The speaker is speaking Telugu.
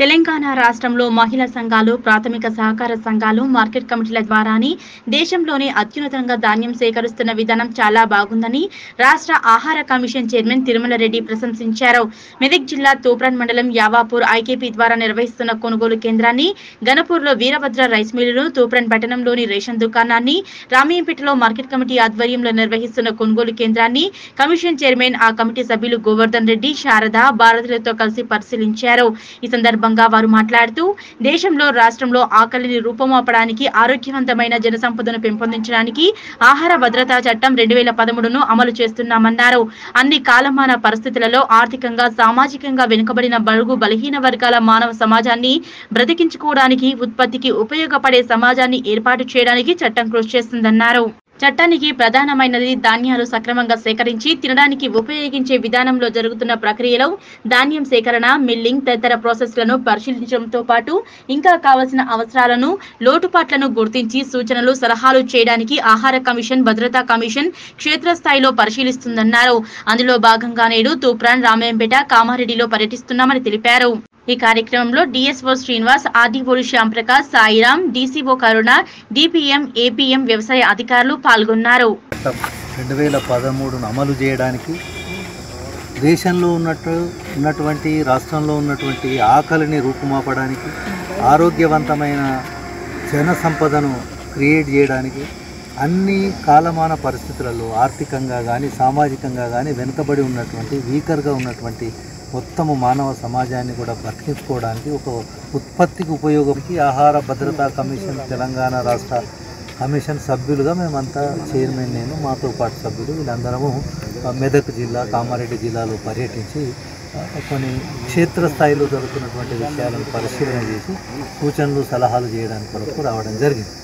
తెలంగాణ రాష్ట్రంలో మహిళా సంఘాలు ప్రాథమిక సహకార సంఘాలు మార్కెట్ కమిటీల ద్వారాని దేశంలోనే అత్యున్నతంగా ధాన్యం సేకరిస్తున్న విధానం చాలా బాగుందని రాష్ట్ర ఆహార కమిషన్ చైర్మన్ తిరుమల రెడ్డి ప్రశంసించారు. మెదక్ జిల్లా తూప్రాన్ మండలం యావాపూర్ ఐకేపీ ద్వారా నిర్వహిస్తున్న కొనుగోలు కేంద్రాన్ని గణపూర్లో వీరభద్ర రైస్ మిల్లును తూప్రాన్ పట్టణంలోని రేషన్ దుకాణాన్ని రామయ్యంపేటలో మార్కెట్ కమిటీ ఆధ్వర్యంలో నిర్వహిస్తున్న కొనుగోలు కేంద్రాన్ని కమిషన్ చైర్మన్ ఆ కమిటీ సభ్యులు గోవర్ధన్ రెడ్డి శారద భారతులతో కలిసి పరిశీలించారు. ఈ సందర్భంగా వారు మాట్లాడుతూ దేశంలో రాష్ట్రంలో ఆకలిని రూపమాపడానికి ఆరోగ్యవంతమైన జనసంపదను పెంపొందించడానికి ఆహార భద్రతా చట్టం రెండు వేల పదమూడును అమలు చేస్తున్నామన్నారు. అన్ని కాలమాన పరిస్థితులలో ఆర్థికంగా సామాజికంగా వెనుకబడిన బడుగు బలహీన వర్గాల మానవ సమాజాన్ని బ్రతికించుకోవడానికి ఉత్పత్తికి ఉపయోగపడే సమాజాన్ని ఏర్పాటు చేయడానికి చట్టం కృషి చేస్తుందన్నారు. చట్టానికి ప్రధానమైనది ధాన్యాలు సక్రమంగా సేకరించి తినడానికి ఉపయోగించే విధానంలో జరుగుతున్న ప్రక్రియలో ధాన్యం సేకరణ మిల్లింగ్ తదితర ప్రాసెస్లను పరిశీలించడంతో పాటు ఇంకా కావలసిన అవసరాలను లోటుపాట్లను గుర్తించి సూచనలు సలహాలు చేయడానికి ఆహార కమిషన్ భద్రతా కమిషన్ క్షేత్రస్థాయిలో పరిశీలిస్తుందన్నారు. అందులో భాగంగా నేడు తూప్రాన్ రామాయంపేట కామారెడ్డిలో పర్యటిస్తున్నామని తెలిపారు. ఈ కార్యక్రమంలో DSO Srinivas ఆర్డీఓలు Shyamprakash Sairam DCO Karuna DPM APM వ్యవసాయ అధికారులు పాల్గొన్నారు. రెండు వేల పదమూడును అమలు చేయడానికి దేశంలో ఉన్నట్టు ఉన్నటువంటి రాష్ట్రంలో ఉన్నటువంటి ఆకలిని రూపుమాపడానికి ఆరోగ్యవంతమైన జన సంపదను క్రియేట్ చేయడానికి అన్ని కాలమాన పరిస్థితులలో ఆర్థికంగా కానీ సామాజికంగా కానీ వెనుకబడి ఉన్నటువంటి వీకర్గా ఉన్నటువంటి మొత్తము మానవ సమాజాన్ని కూడా బ్రతికించుకోవడానికి ఒక ఉత్పత్తికి ఉపయోగంకి ఆహార భద్రతా కమిషన్ తెలంగాణ రాష్ట్ర కమిషన్ సభ్యులుగా మేమంతా చైర్మన్ నేను మాతో పాటు సభ్యులు వీళ్ళందరము మెదక్ జిల్లా కామారెడ్డి జిల్లాలో పర్యటించి కొన్ని క్షేత్రస్థాయిలో జరుగుతున్నటువంటి విషయాలను పరిశీలన చేసి సూచనలు సలహాలు చేయడానికి కొరకు రావడం జరిగింది.